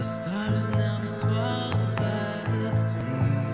The stars never swallowed by the sea.